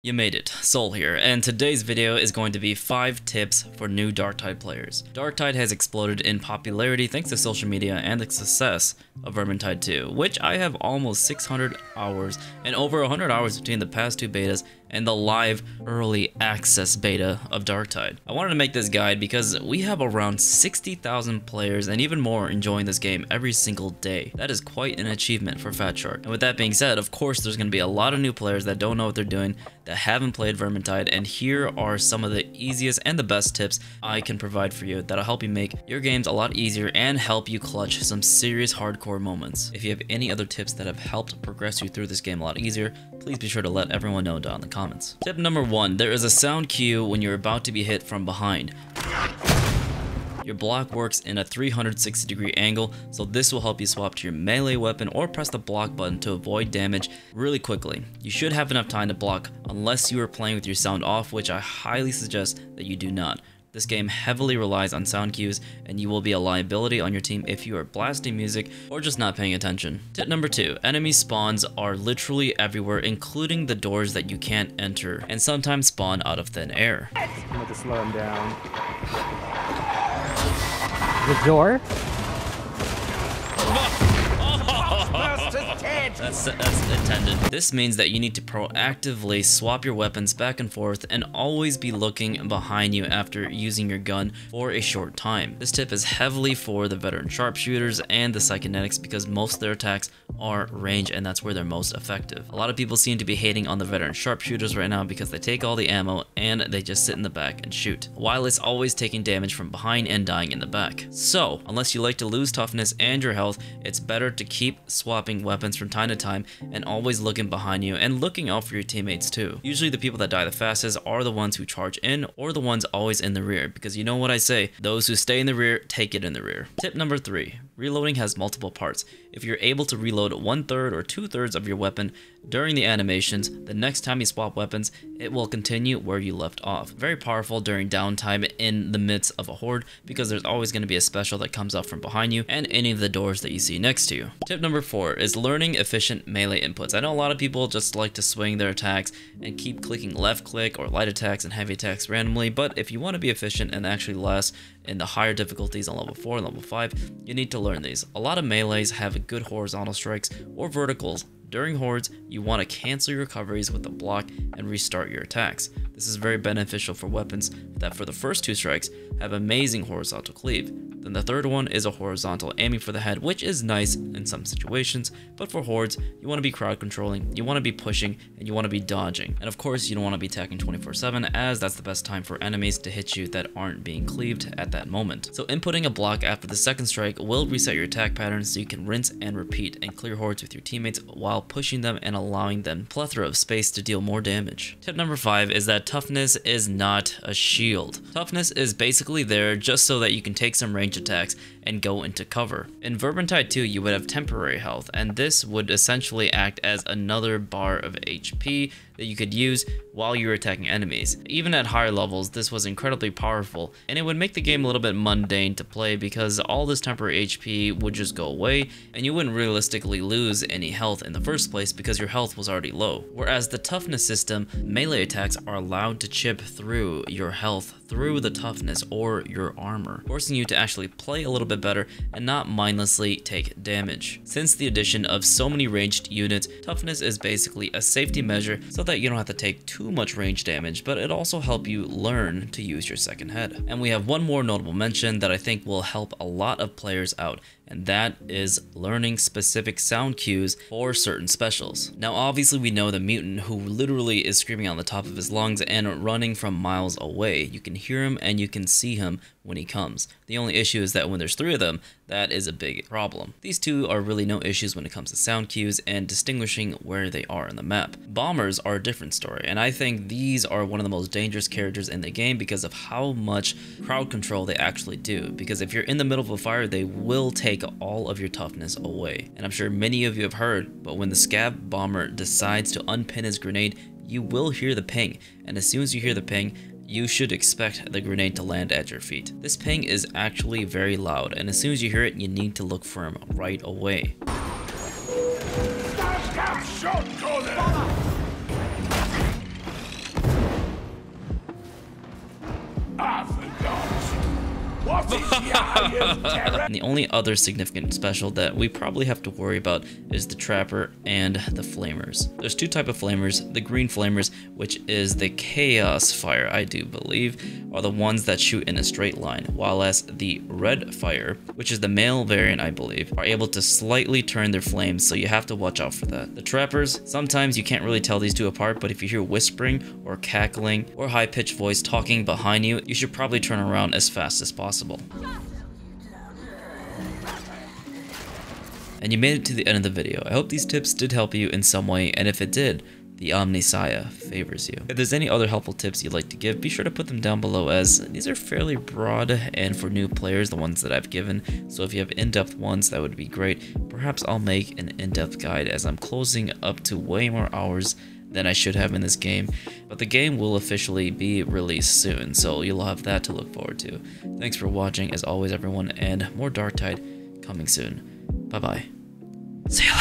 You made it, Sol here, and today's video is going to be 5 tips for new Darktide players. Darktide has exploded in popularity thanks to social media and the success of Vermintide 2, which I have almost 600 hours and over 100 hours between the past two betas and the live early access beta of Darktide. I wanted to make this guide because we have around 60,000 players and even more enjoying this game every single day. That is quite an achievement for Fatshark. And with that being said, of course there's going to be a lot of new players that don't know what they're doing, that haven't played Vermintide, and here are some of the easiest and the best tips I can provide for you that'll help you make your games a lot easier and help you clutch some serious hardcore moments. If you have any other tips that have helped progress you through this game a lot easier, please be sure to let everyone know down in the comments comments. Tip number one, there is a sound cue when you're about to be hit from behind. Your block works in a 360 degree angle, so this will help you swap to your melee weapon or press the block button to avoid damage really quickly. You should have enough time to block unless you are playing with your sound off, which I highly suggest that you do not. This game heavily relies on sound cues, and you will be a liability on your team if you are blasting music or just not paying attention. Tip number 2. Enemy spawns are literally everywhere, including the doors that you can't enter, and sometimes spawn out of thin air. I'm going to slow him down. The door? That's, that's intended. This means that you need to proactively swap your weapons back and forth and always be looking behind you after using your gun for a short time. This tip is heavily for the veteran sharpshooters and the psykinetics because most of their attacks are range and that's where they're most effective. A lot of people seem to be hating on the veteran sharpshooters right now because they take all the ammo and they just sit in the back and shoot, while it's always taking damage from behind and dying in the back. So, unless you like to lose toughness and your health, it's better to keep swapping weapons from time to time and always looking behind you and looking out for your teammates too. Usually the people that die the fastest are the ones who charge in or the ones always in the rear because you know what I say, those who stay in the rear take it in the rear. Tip number 3. Reloading has multiple parts. If you're able to reload one third or two thirds of your weapon during the animations, the next time you swap weapons, it will continue where you left off. Very powerful during downtime in the midst of a horde because there's always going to be a special that comes up from behind you and any of the doors that you see next to you. Tip number four is learning efficient melee inputs. I know a lot of people just like to swing their attacks and keep clicking left click or light attacks and heavy attacks randomly, but if you want to be efficient and actually last in the higher difficulties on level 4 and level 5, you need to learn these. A lot of melees have good horizontal strikes or verticals. During hordes, you want to cancel your recoveries with a block and restart your attacks. This is very beneficial for weapons that for the first two strikes have amazing horizontal cleave. Then the third one is a horizontal aiming for the head, which is nice in some situations, but for hordes, you want to be crowd controlling, you want to be pushing, and you want to be dodging. And of course, you don't want to be attacking 24-7, as that's the best time for enemies to hit you that aren't being cleaved at that moment. So inputting a block after the second strike will reset your attack pattern so you can rinse and repeat and clear hordes with your teammates while pushing them and allowing them plethora of space to deal more damage. Tip number 5 is that toughness is not a shield. Toughness is basically there just so that you can take some range attacks and go into cover. In Vermintide 2, you would have temporary health, and this would essentially act as another bar of HP that you could use while you were attacking enemies. Even at higher levels, this was incredibly powerful, and it would make the game a little bit mundane to play because all this temporary HP would just go away, and you wouldn't realistically lose any health in the first place because your health was already low. Whereas the toughness system, melee attacks are allowed to chip through your health through the toughness or your armor, forcing you to actually play a little bit better and not mindlessly take damage. Since the addition of so many ranged units, toughness is basically a safety measure so that you don't have to take too much range damage, but it also help you learn to use your second head. And we have one more notable mention that I think will help a lot of players out, and that is learning specific sound cues for certain specials. Now obviously we know the mutant who literally is screaming on the top of his lungs and running from miles away. You can hear him and you can see him when he comes. The only issue is that when there's three of them, that is a big problem. These two are really no issues when it comes to sound cues and distinguishing where they are in the map. Bombers are a different story, and I think these are one of the most dangerous characters in the game because of how much crowd control they actually do. Because if you're in the middle of a fire, they will take all of your toughness away. And I'm sure many of you have heard, but when the scab bomber decides to unpin his grenade, you will hear the ping, and as soon as you hear the ping, you should expect the grenade to land at your feet. This ping is actually very loud, and as soon as you hear it, you need to look for him right away. The only other significant special that we probably have to worry about is the Trapper and the Flamers. There's two type of Flamers, the Green Flamers, which is the Chaos Fire, I do believe, are the ones that shoot in a straight line, while as the Red Fire, which is the male variant, I believe, are able to slightly turn their flames, so you have to watch out for that. The Trappers, sometimes you can't really tell these two apart, but if you hear whispering or cackling or high-pitched voice talking behind you, you should probably turn around as fast as possible. And you made it to the end of the video. I hope these tips did help you in some way, and if it did, the Omnissiah favors you. If there's any other helpful tips you'd like to give, be sure to put them down below as these are fairly broad and for new players, the ones that I've given. So if you have in-depth ones, that would be great. Perhaps I'll make an in-depth guide as I'm closing up to way more hours than I should have in this game, but the game will officially be released soon, so you'll have that to look forward to. Thanks for watching, as always everyone, and more Darktide coming soon. Bye bye. See later.